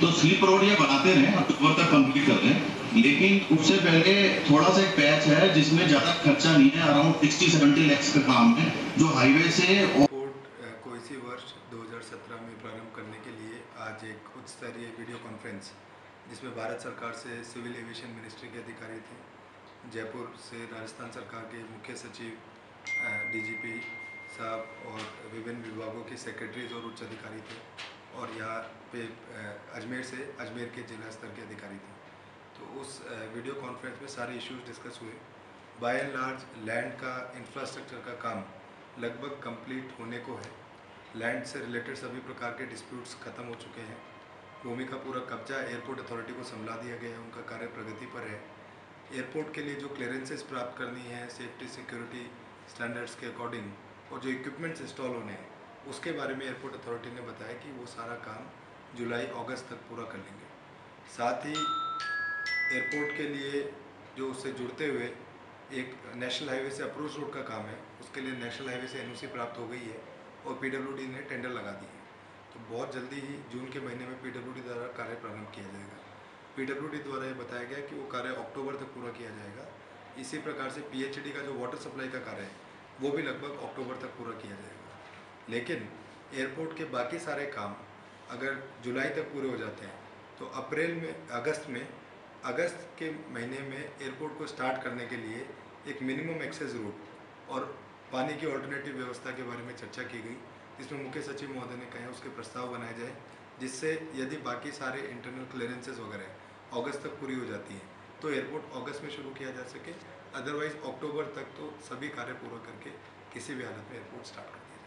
तो तो तो रोड तो बनाते रहे अक्टूबर तक लेकिन उससे पहले थोड़ा सा एक पैच है, जिसमें ज़्यादा खर्चा नहीं है अराउंड सिक्सटी सेवेंटी लैक्स का काम है, जो हाईवे से और एयरपोर्ट अ, को इसी वर्ष 2017 में प्रारंभ करने के लिए आज एक उच्च स्तरीय वीडियो कॉन्फ्रेंस, जिसमें भारत सरकार से सिविल एविएशन मिनिस्ट्री के अधिकारी थे। जयपुर से राजस्थान सरकार के मुख्य सचिव डीजीपी साहब और विभिन्न विभागों के सेक्रेटरीज और उच्च अधिकारी थे और यहाँ पे अजमेर से अजमेर के जिला स्तर के अधिकारी थे। तो उस वीडियो कॉन्फ्रेंस में सारे इश्यूज़ डिस्कस हुए। बाय एंड लार्ज लैंड का इंफ्रास्ट्रक्चर का काम लगभग कंप्लीट होने को है। लैंड से रिलेटेड सभी प्रकार के डिस्प्यूट्स खत्म हो चुके हैं। भूमि का पूरा कब्जा एयरपोर्ट अथॉरिटी को संभला दिया गया है, उनका कार्य प्रगति पर है। एयरपोर्ट के लिए जो क्लियरेंसेस प्राप्त करनी है, सेफ्टी, सिक्योरिटी स्टैंडर्ड्स के अकॉर्डिंग, और जो इक्विपमेंट्स इंस्टॉल होने हैं, उसके बारे में एयरपोर्ट अथॉरिटी ने बताया कि वो सारा काम जुलाई, अगस्त तक पूरा कर लेंगे। साथ ही एयरपोर्ट के लिए जो उससे जुड़ते हुए एक नेशनल हाईवे से अप्रोच रोड का काम है, उसके लिए नेशनल हाईवे से एनओसी प्राप्त हो गई है। और पीडब्ल्यूडी ने टेंडर लगा दी है। तो बहुत जल्दी ही जून के महीने में पीडब्ल्यूडी द्वारा कार्य प्रारंभ किया जाएगा। पीडब्ल्यूडी द्वारा ये बताया गया कि वो कार्य अक्टूबर तक पूरा किया जाएगा। इसी प्रकार से पीएचडी का जो वाटर सप्लाई का कार्य है, वो भी लगभग अक्टूबर तक पूरा किया जाएगा। लेकिन एयरपोर्ट के बाकी सारे काम अगर जुलाई तक पूरे हो जाते हैं तो अप्रैल में, अगस्त में, अगस्त के महीने में एयरपोर्ट को स्टार्ट करने के लिए एक मिनिमम एक्सेस रूट और पानी की ऑल्टरनेटिव व्यवस्था के बारे में चर्चा की गई, जिसमें मुख्य सचिव महोदय ने कहा उसके प्रस्ताव बनाए जाए, जिससे यदि बाकी सारे इंटरनल क्लियरेंसेज वगैरह अगस्त तक पूरी हो जाती हैं तो एयरपोर्ट अगस्त में शुरू किया जा सके। अदरवाइज़ अक्टूबर तक तो सभी कार्य पूरा करके किसी भी हालत में एयरपोर्ट स्टार्ट कर दिया